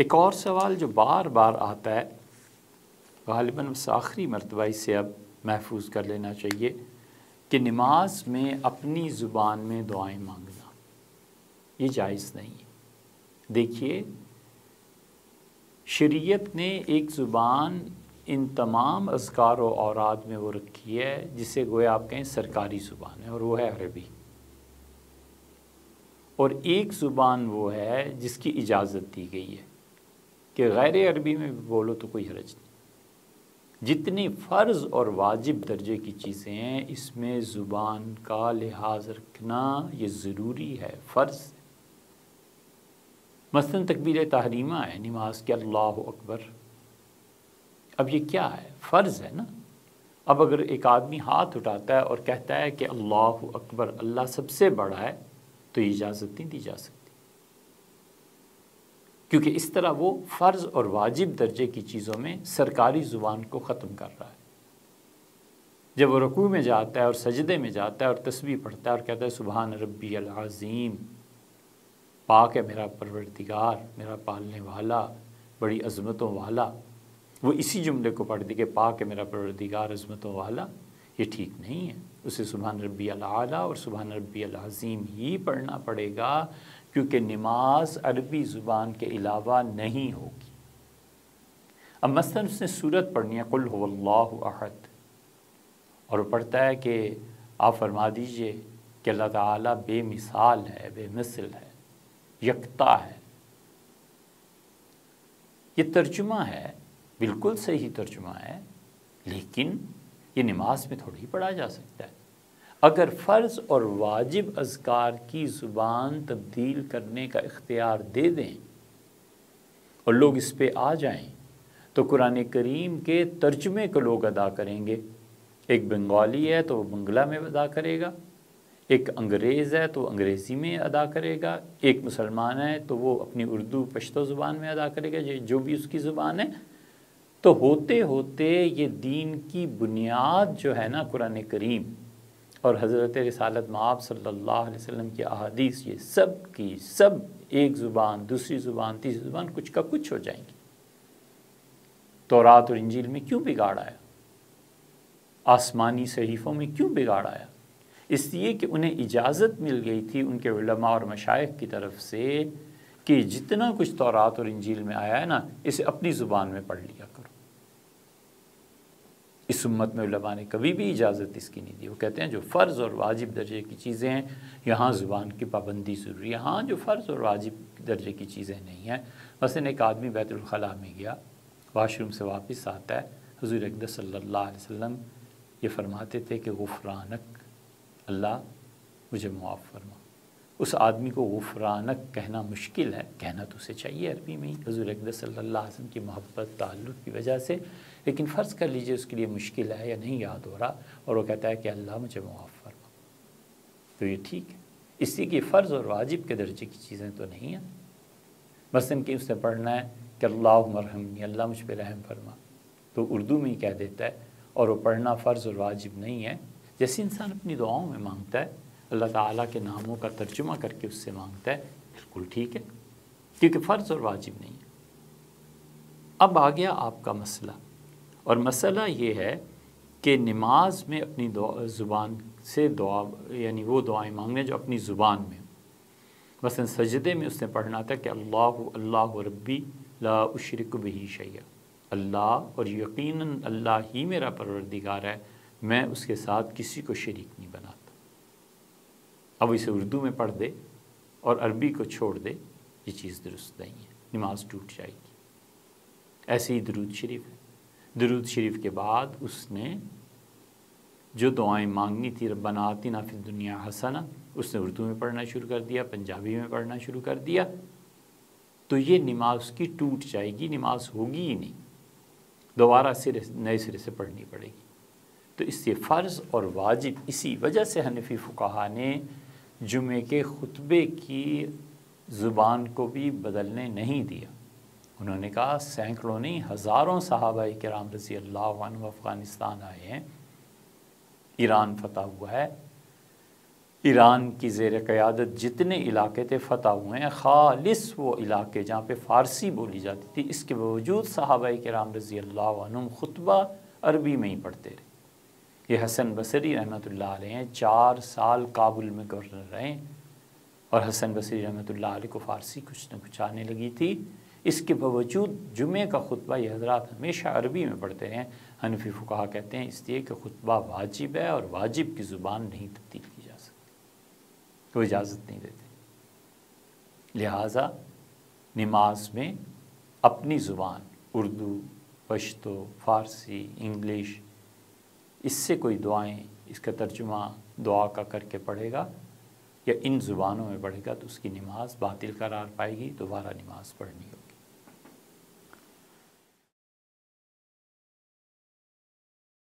एक और सवाल जो बार बार आता है, गालिबा बस आखिरी मरतबा इसे अब महफूज कर लेना चाहिए कि नमाज़ में अपनी ज़ुबान में दुआएँ मांगना, ये जायज़ नहीं है। देखिए, शरीयत ने एक ज़ुबान इन तमाम अजकार औराद में वो रखी है, जिसे गोया आप कहें सरकारी ज़ुबान है, और वो है अरबी। और एक ज़ुबान वो है जिसकी इजाज़त दी गई है। कि गैर अरबी में भी बोलो तो कोई हरज नहीं। जितनी फ़र्ज़ और वाजिब दर्जे की चीज़ें हैं, इसमें ज़ुबान का लिहाज रखना ये ज़रूरी है, फ़र्ज़ मसलन तकबीर तहरीमा है, नमाज़ के अल्लाह अकबर। अब ये क्या है? फ़र्ज़ है ना? अब अगर एक आदमी हाथ उठाता है और कहता है कि अल्लाह अकबर, अल्लाह सबसे बड़ा है तो इजाज़त नहीं दी जा सकती। क्योंकि इस तरह वो फ़र्ज़ और वाजिब दर्जे की चीज़ों में सरकारी ज़ुबान को ख़त्म कर रहा है। जब वो रकू में जाता है और सजदे में जाता है और तस्वीर पढ़ता है और कहता है सुबहान रब्बी अज़ीम पाक है मेरा परवरदिगार, मेरा पालने वाला, बड़ी अज़मतों वाला। वो इसी जुमले को पढ़ दी कि पाक है मेरा परवरदिगार, अज़मतों वाला। ये ठीक नहीं है। उसे सुबहान रब्बी आला और सुबहान रब्बी अज़ीम ही पढ़ना पड़ेगा। क्योंकि नमाज़ अरबी ज़ुबान के अलावा नहीं होगी। अब मसलन उसने सूरत पढ़नी है, कुल अहद और पढ़ता है कि आप फरमा दीजिए कि अल्लाह ताला बेमिसाल है, बेमिसल है, यकता है। ये तर्जुमा है, बिल्कुल सही तर्जुमा है, लेकिन ये नमाज़ में थोड़ी ही पढ़ा जा सकता है। अगर फ़र्ज़ और वाजिब अजकार की ज़ुबान तब्दील करने का इख्तियार दे दें और लोग इस पर आ जाएँ तो कुरान करीम के तर्जमे को लोग अदा करेंगे। एक बंगाली है तो वो बंगला में अदा करेगा, एक अंग्रेज़ है तो अंग्रेज़ी में अदा करेगा, एक मुसलमान है तो वो अपनी उर्दू पश्तो ज़ुबान में अदा करेगा जो भी उसकी ज़ुबान है। तो होते होते ये दीन की बुनियाद जो है ना कुरान करीम और हज़रत रसालत माब अलैहि वसल्लम की अहादीस ये सब की सब एक ज़ुबान, दूसरी ज़ुबान, तीसरी ज़ुबान कुछ का कुछ हो जाएँगी। तो रात और इंजील में क्यों बिगाड़ आया? आसमानी सहीफ़ों में क्यों बिगाड़ आया? इसलिए कि उन्हें इजाज़त मिल गई थी उनके उलमा और मशाइ की तरफ़ से कि जितना कुछ तौरात और इंजील में आया है ना, इसे अपनी ज़ुबान में पढ़ लिया करो। इस उम्मत में उलमा ने कभी भी इजाज़त इसकी नहीं दी। वो कहते हैं, जो फ़र्ज़ और वाजिब दर्जे की चीज़ें हैं, यहाँ ज़ुबान की पाबंदी ज़रूरी है। हाँ जो फ़र्ज़ और वाजिब दर्जे की चीज़ें नहीं हैं। मसलन एक आदमी बैतुलखला में गया, वाशरूम से वापस आता है। हजूर अकदस सल्ला वसम ये फरमाते थे कि, गुफ़रानक अल्लाह मुझे मुआफ़ फरमा। उस आदमी को गुफ़रानक कहना मुश्किल है। कहना तो उसे चाहिए अरबी में ही। हजूर अकदस सल्ला वसम की मोहब्बत, ताल्लुक़ की वजह से। लेकिन फ़र्ज़ कर लीजिए उसके लिए मुश्किल है या नहीं याद हो रहा और वो कहता है कि अल्लाह मुझे मुआफ़ फरमा। तो ये ठीक है। इसी की फ़र्ज़ और वाजिब के दर्जे की चीज़ें तो नहीं हैं। मसन कि उसने पढ़ना है कि अल्लाह मरहमनी अल्लाह मुझ पर रहम फरमा। तो उर्दू में ही कह देता है और वो पढ़ना फ़र्ज़ और वाजिब नहीं है। जैसे इंसान अपनी दुआओं में माँगता है अल्लाह ताला के नामों का तर्जुमा करके उससे माँगता है, बिल्कुल ठीक है, क्योंकि फ़र्ज़ और वाजिब नहीं है। अब आ गया आपका मसला, और मसला ये है कि नमाज़ में अपनी ज़ुबान से दुआ, यानी वो दुआएँ मांगने जो अपनी ज़ुबान में। मसन सजदे में उसने पढ़ना था कि अल्लाह अल्लाह रब्बी ला उशरक बही शैया अल्लाह और यकीनन अल्लाह ही मेरा परवरदिगार है, मैं उसके साथ किसी को शरीक नहीं बनाता अब इसे उर्दू में पढ़ दे और अरबी को छोड़ दे, ये चीज़ दुरुस्त नहीं है, नमाज़ टूट जाएगी। ऐसे ही दरूद शरीफ है। दरूद शरीफ के बाद उसने जो दुआएँ मांगनी थी, रब्बना आतिना फिर दुनिया हसना, उसने उर्दू में पढ़ना शुरू कर दिया, पंजाबी में पढ़ना शुरू कर दिया। तो ये नमाज़ की टूट जाएगी, नमाज़ होगी ही नहीं। दोबारा सिरे, नए सिरे से पढ़नी पड़ेगी। तो इससे फ़र्ज़ और वाजिब इसी वजह से हनफी फ़ुकाहा ने जुमे के खुतबे की ज़ुबान को भी बदलने नहीं दिया। उन्होंने कहा, सैकड़ों नहीं, हज़ारों सहाबा कराम रसी अल्लाह अफ़गानिस्तान आए हैं। ईरान फतह हुआ है। ईरान की जेर क़्यादत जितने इलाके थे फ़तह हुए हैं। खालिस वो इलाके जहाँ पे फ़ारसी बोली जाती थी। इसके बावजूद साहबा कराम रज़ी अल्लाह ख़ुतबा अरबी में ही पढ़ते रहे। ये हसन बसरी रहमत हैं, चार साल काबुल में गवर्नर रहे और हसन बसरी रहमत को फ़ारसी कुछ न कुछ आने लगी थी। इसके बावजूद जुमे का खुतबा ये हजरात हमेशा अरबी में पढ़ते हैं। हनफी फ़ुका कहते हैं, इसलिए कि खुतबा वाजिब है और वाजिब की ज़ुबान नहीं तब्दील की जा सकती, कोई इजाज़त नहीं देते। लिहाजा नमाज़ में अपनी ज़ुबान उर्दू, पश्तो, फ़ारसी, इंग्लिश इससे कोई दुआएँ, इसका तर्जुमा दुआ का करके पढ़ेगा या इन ज़ुबानों में पढ़ेगा तो उसकी नमाज़ बातिल करार पाएगी, दोबारा नमाज़ पढ़नी होगी।